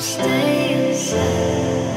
stay inside.